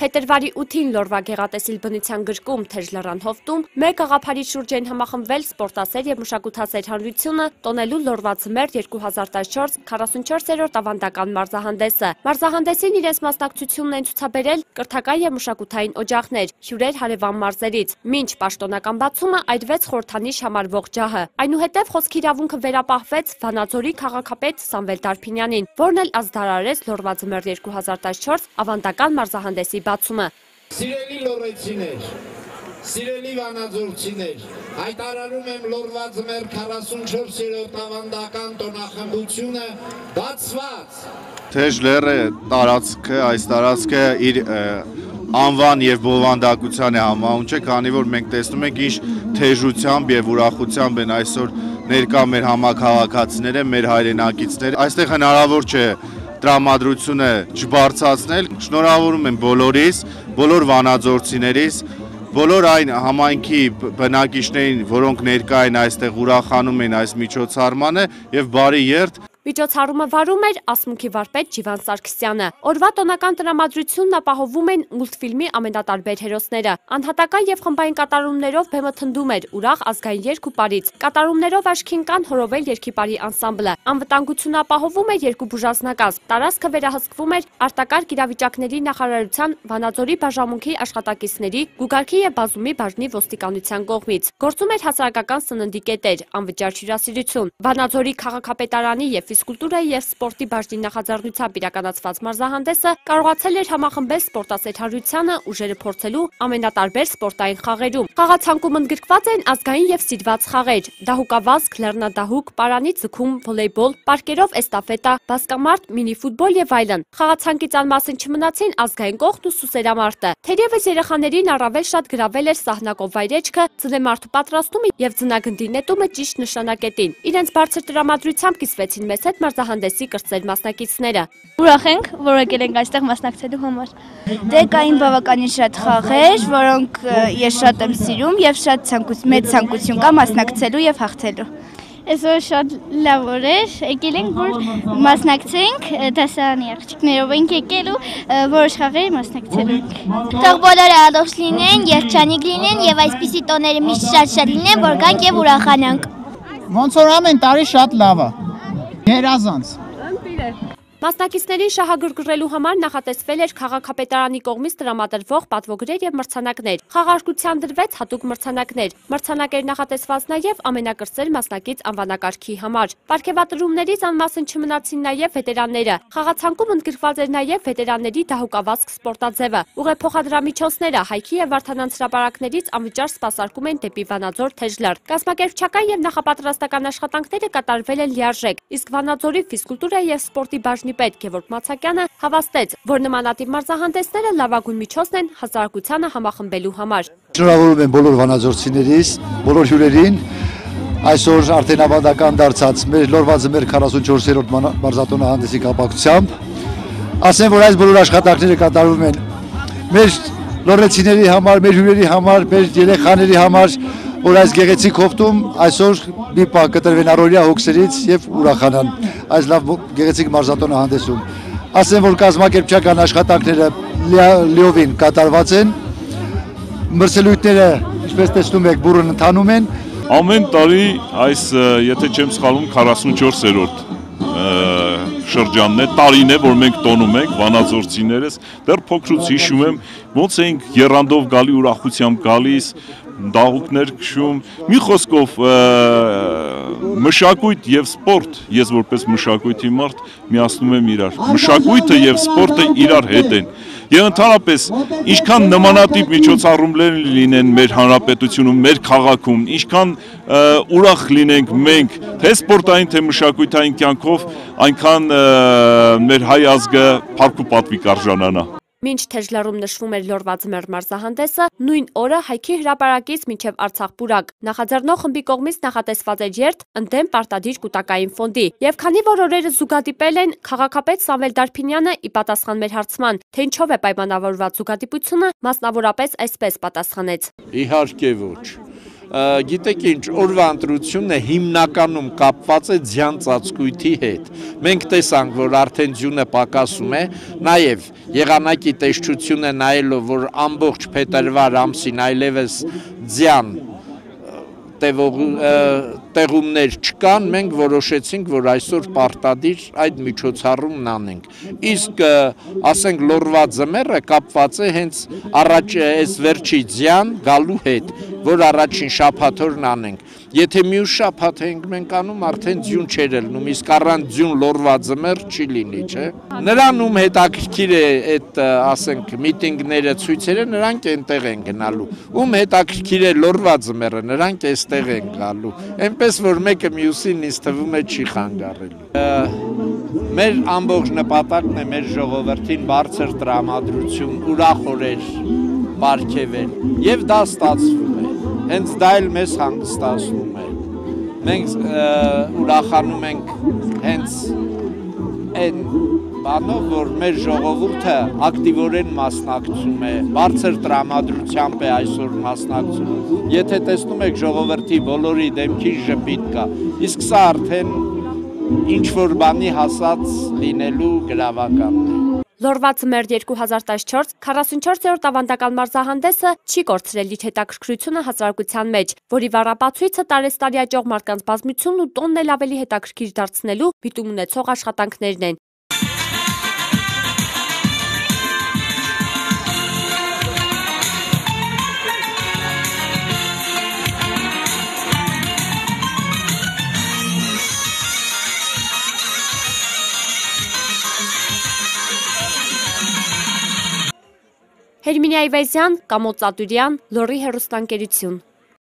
Փետրվարի 8-ին Լորվա գեղատեսիլ բնության գրկում Թեժլռան հովտում մեկ գաղափարի շուրջ են համախմբվել սպորտասեր եւ մշակութասեր հանրությունը տոնելու Լորվա ձմեռ 2014 44-րդ ավանդական մարզահանդեսը։ Մարզահանդեսին իրենց մասնակցությունն են ցուցաբերել կրթական եւ մշակութային օջախներ, հյուրեր հարևան մարզերից։ Մինչ պաշտոնական բացումը այդվեց խորթանիշ համարվող ջահը։ Այնուհետև խոսքի իրավունքը վերապահվեց Վանաձորի քաղաքապետ Սամվել Դարփինյանին, որն էլ ազդարարեց Լորվա ձմեռ 2014 ավանդական մարզահանդեսի բացումը։ Սիրելի լորեցիներ, սիրելի վանաձորցիներ, հայտարարում եմ լորվա ձմեռ 44-րդ ավանդական տոնախմբությունը բացված։ Թեժ լեռը տարածքը, այս տարածքը իր անվան եւ բովանդակության է համահունչ է, քանի որ մենք տեսնում ենք ինչ թեժությամբ եւ ուրախությամբ են այսօր ներկա մեր համակարգացիները, մեր հայրենակիցները։ Այստեղ հնարավոր չէ տրամադրությունը չբարձրացնել։ Շնորհավորում եմ բոլորիս, բոլոր վանաձորցիներիս, բոլոր այն համայնքի բնակիչներին, որոնք ներկա են այստեղ ուրախանում են այս միջոցառմանը եւ բարի երթ Միջոցառումը վարում էր ասմունքի վարպետ Ջիվան Սարգսյանը։ Օրվա տոնական տրամադրությունն ապահովում են մուլտֆիլմի ամենատարբեր հերոսները։ Անհատական եւ խմբային կատարումներով բեմը թնդում էր ուրախ ազգային երգ ու պարից։ Կատարումներով աչքին կան հորովել երգիպարի անսամբլը։ Անվտանգությունը ապահովում է երկու բուժասնակազմ։ Տարածքը վերահսկվում էր արտակարգ իրավիճակների նախարարության Վանաձորի բաժամունքի աշխատակիցների, Գուգարքի եւ Բազումի բաժնի ոստիկանության կողմից։ Գործում էր հասարակական սննդի կետեր, անվճար հյուրասիրություն։ Վանաձորի քաղաքապետարանի եւ ֆիզկուլտուրայի եւ սպորտի բաժնի նախաձեռնությամբ իրականացված մարզահանդեսը կարողացել էր համախմբել սպորտասեր հարությանը ուժերը փորձելու ամենատարբեր սպորտային խաղերում։ Խաղացանկում ընդգրկված են ազգային եւ սիրված խաղեր՝ դահուկավազք, լեռնադահուկ, պարանի ձգում, վոլեյբոլ, պարկերով էստաֆետա, բասկամարտ, մինիֆուտբոլ եւ այլն։ Խաղացանկից անմասն չմնացին ազգային կողմն ու սուսերամարտը։ Թերևս երեխաներին առավել շատ գրավել էր սահնակով վայրեջքը, ձնեմարդու պատրաստումը եւ ձնագնդի նետումը ճիշտ նշանակետին։ Իրենց բարձր տրամադրությամբ կիսվեցին մեզ հետ մարզահանդեսի կրտսեր մասնակիցները։ Ուրախ ենք, որ եկել ենք այստեղ մասնակցելու համար։ Դե կային բավականին շատ խաղեր, որոնք ես շատ եմ սիրում եւ շատ ցանկություն, մեծ ցանկություն կա մասնակցելու եւ հաղթելու։ Այսօր շատ լավ օր էր, եկել ենք, որ մասնակցենք դասարանի աղջիկներով ենք եկել ու որոշ խաղերի մասնակցելու ենք։ Թող բոլորը ադոշ լինեն, երջանիկ լինեն եւ այսպիսի տոները միշտ շատ-շատ լինեն, որ գանք եւ ուրախանանք։ Ոնց որ ամեն տարի շատ լավ է։ Her é azans. Մասնակիցներին շահագրգռելու համար նախատեսվել էր քաղաքապետարանի կողմից տրամադրվող պատվոգրեր եւ մրցանակներ։ Խաղարկության դրվեց հատուկ մրցանակներ։ Մրցանակեր նախատեսված նաեւ ամենակրտսեր մասնակից անվանակարգի համար։ Պարգևատրումներից անմասն չմնացին նաեւ վետերանները։ Խաղացանկում ընդգրկված էր նաեւ վետերանների դահուկավազք սպորտաձևը։ Ուղեփոխադրամիջոցները հայքի եւ Վարդանանց հրապարակներից անվճար սպասարկում են դեպի Վանաձոր Թեժլար։ Կազմակերպչական եւ նախապատրաստական աշխատանքները կատարվել են լիարժեք, իսկ Վանաձորի ֆիզկուլտուրայի եւ սպորտի բաժնի բաժնի պետ Գևորգ Մացակյանը հավաստեց, որ նմանատիպ մարզահանդեսները լավագույն միջոցն են հասարակությանը համախմբելու համար։ Շնորհավորում եմ բոլոր վանաձորցիներից, բոլոր հյուրերին այսօր արդեն ավանդական դարձած մեր լորվածը մեր 44-րդ մարզատոնահանդեսի կապակցությամբ ասեմ որ այս բոլոր աշխատանքները կատարվում են մեր լորեցիների համար, մեր հյուրերի համար, մեր երեխաների համար, որ այս գեղեցիկ հովտում այսօր մի պահ կտրվեն առօրյա հոգսերից եւ ուրախանան այս լավ գեղեցիկ մարզատոնը հանդեսում։ Ասեմ, որ կազմակերպչական աշխատանքները լիովին կատարված են։ Մրցելույթները, ինչպես տեսնում եք, բուրըն ընթանում են։ Ամեն տարի այս, եթե չեմ սխալվում, 44-րդ շրջանն է, տարին է, որ մենք տոնում ենք վանաձորցիներս, դեռ փոքրուց հիշում եմ, ոնց էինք երանդով գալի ուրախությամբ գալիս, դահուկներ քշում։ Մի խոսքով մշակույթ եւ սպորտ, ես որպես մշակույթի մարդ միացնում եմ իրար։ Մշակույթը եւ սպորտը իրար հետ են։ Եվ ընդհանրապես ինչքան նմանատիպ միջոցառումներ լինեն մեր հանրապետությունում, մեր քաղաքում, ինչքան ուրախ լինենք մենք թե սպորտային, թե մշակույթային կյանքով, այնքան մեր հայ ազգը փառք ու պատվի կարժանանա։ Մինչ Թեժլարում նշվում էր լորված մեր մարզահանդեսը, նույն օրը հայքի հրապարակից մինչև Արցախ պուրակ նախաձեռնող խմբի կողմից նախատեսված էր երթ ընդդեմ պարտադիր կուտակային ֆոնդի։ Եվ քանի որ օրերը զուգադիպել են, քաղաքապետ Սամվել Դարփինյանը ի պատասխան մեր հարցման, թե ինչով է պայմանավորված զուգադիպությունը, մասնավորապես այսպես պատասխանեց. Իհարկե ոչ Գիտեք ինչ, օրվա ընտրությունը հիմնականում կապված է ձյան ծածկույթի հետ։ Մենք տեսանք, որ արդեն ձյունը պակասում է, նաև եղանակի տեսչությունը նայելով, որ ամբողջ փետրվար ամսին այլևս ձյան տեղումներ չկան, մենք որոշեցինք, որ այսօր պարտադիր այդ միջոցառումն անենք։ Իսկ ասենք լորվա ձմեռը կապված է հենց առաջ այս վերջի ձյան գալու հետ, որ առաջին շաբաթօրն անենք։ Եթե մյուս շաբաթ ենք մենք անում, արդեն ձյուն չեր ելնում, իսկ առանց ձյուն լորվա ձմեռ չի լինի, չէ։ Նրանում հետաքրքիր է այդ ասենք միտինգները, ցույցերը, նրանք այնտեղ են գնալու։ Ում հետաքրքիր է լորվա ձմեռը, նրանք այստեղ են գալու։ Էնպես որ մեկը մյուսին ինձ թվում է չի խանգարելու։ Մեր ամբողջ նպատակն է մեր ժողովրդին բարձր տրամադրություն, ուրախ օրեր ապարգևել եւ դա ստացվում հենց դա էլ մեզ հանգստացնում է մենք ուրախանում ենք հենց այն բանով որ մեր ժողովուրդը ակտիվորեն մասնակցում է բարձր տրամադրությամբ է այսօր մասնակցում եթե տեսնում եք ժողովրդի բոլորի դեմքին ժպիտ կա իսկ սա արդեն ինչ որ բանի հասած լինելու գրավականն է Լորված մեր 2014 44-րդ ավանդական մարզահանդեսը չի կորցրել իր հետաքրքրությունը հասարակության մեջ, որի վառապացույցը տարեստարի աճող մարդկանց բազմությունն ու տոնն էլ ավելի հետաքրքիր դարձնելու միտում ունեցող աշխատանքներն են։ Հերմինե Այվազյան, Կամո Ծատուրյան, Լորի հերոստանգերություն։